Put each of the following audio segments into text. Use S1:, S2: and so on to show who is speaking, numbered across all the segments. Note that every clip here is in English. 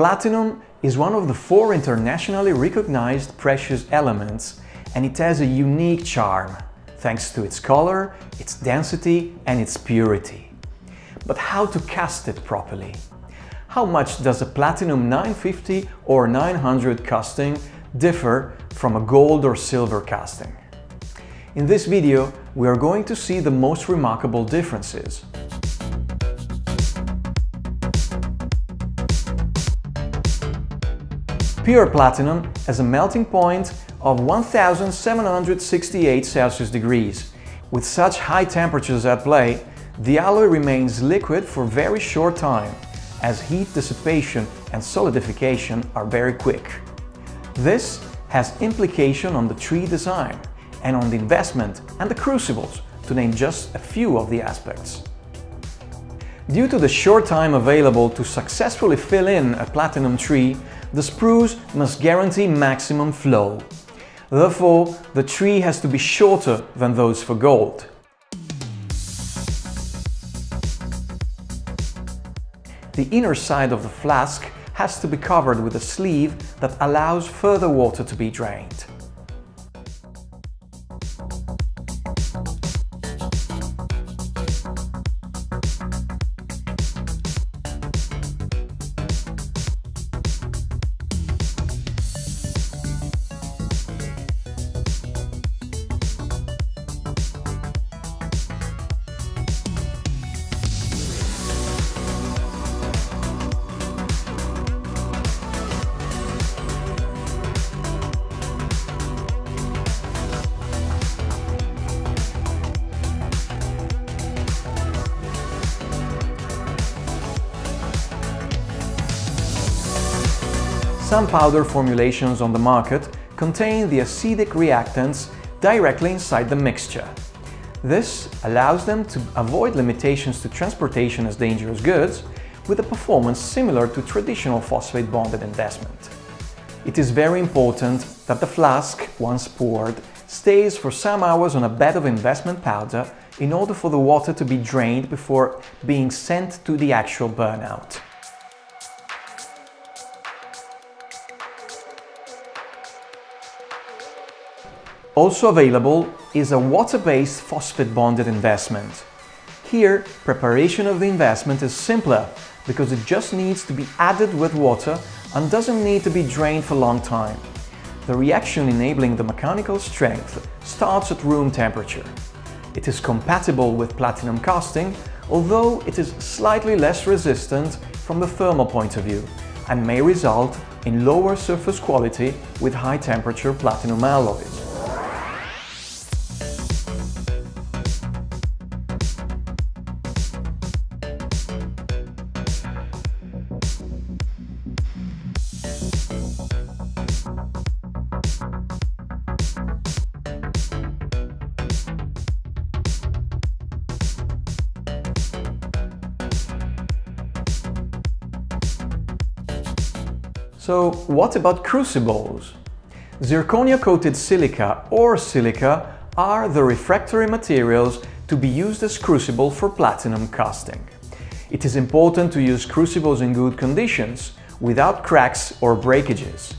S1: Platinum is one of the four internationally recognized precious elements and it has a unique charm thanks to its color, its density and its purity. But how to cast it properly? How much does a platinum 950 or 900 casting differ from a gold or silver casting? In this video, we are going to see the most remarkable differences. Pure platinum has a melting point of 1768 Celsius degrees. With such high temperatures at play, the alloy remains liquid for very short time, as heat dissipation and solidification are very quick. This has implication on the tree design and on the investment and the crucibles, to name just a few of the aspects. Due to the short time available to successfully fill in a platinum tree, the sprues must guarantee maximum flow. Therefore, the tree has to be shorter than those for gold. The inner side of the flask has to be covered with a sleeve that allows further water to be drained. Some powder formulations on the market contain the acidic reactants directly inside the mixture. This allows them to avoid limitations to transportation as dangerous goods with a performance similar to traditional phosphate bonded investment. It is very important that the flask, once poured, stays for some hours on a bed of investment powder in order for the water to be drained before being sent to the actual burnout. Also available is a water-based phosphate-bonded investment. Here, preparation of the investment is simpler because it just needs to be added with water and doesn't need to be drained for a long time. The reaction enabling the mechanical strength starts at room temperature. It is compatible with platinum casting, although it is slightly less resistant from the thermal point of view and may result in lower surface quality with high temperature platinum alloys. So what about crucibles? Zirconia-coated silica or silica are the refractory materials to be used as crucible for platinum casting. It is important to use crucibles in good conditions, without cracks or breakages.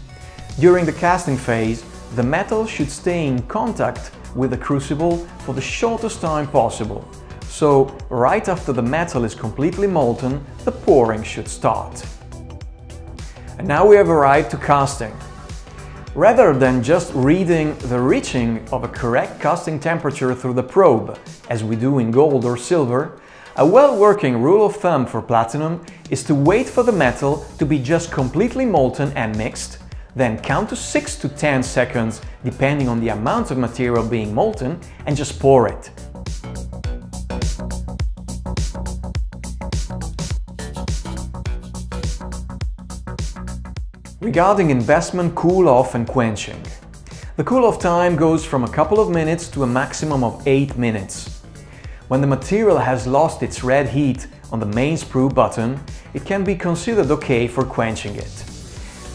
S1: During the casting phase, the metal should stay in contact with the crucible for the shortest time possible. So, right after the metal is completely molten, the pouring should start. And now we have arrived to casting. Rather than just reading the reaching of a correct casting temperature through the probe, as we do in gold or silver, a well-working rule of thumb for platinum is to wait for the metal to be just completely molten and mixed, then count to 6 to 10 seconds depending on the amount of material being molten and just pour it. Regarding investment cool-off and quenching. The cool-off time goes from a couple of minutes to a maximum of 8 minutes. When the material has lost its red heat on the main sprue button, it can be considered okay for quenching it.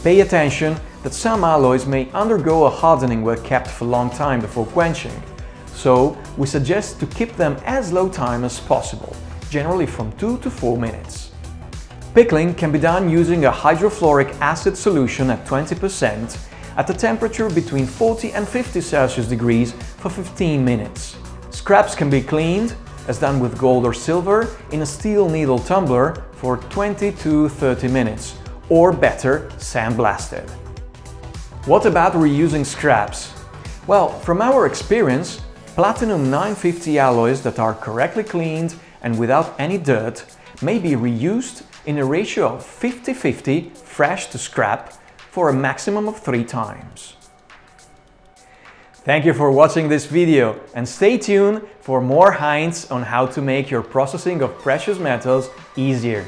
S1: Pay attention that some alloys may undergo a hardening where kept for a long time before quenching, so we suggest to keep them as low time as possible, generally from 2 to 4 minutes. Pickling can be done using a hydrofluoric acid solution at 20% at a temperature between 40 and 50 Celsius degrees for 15 minutes. Scraps can be cleaned, as done with gold or silver, in a steel needle tumbler for 20 to 30 minutes, or better, sandblasted. What about reusing scraps? Well, from our experience, platinum 950 alloys that are correctly cleaned and without any dirt may be reused in a ratio of 50-50 fresh to scrap for a maximum of three times. Thank you for watching this video and stay tuned for more hints on how to make your processing of precious metals easier.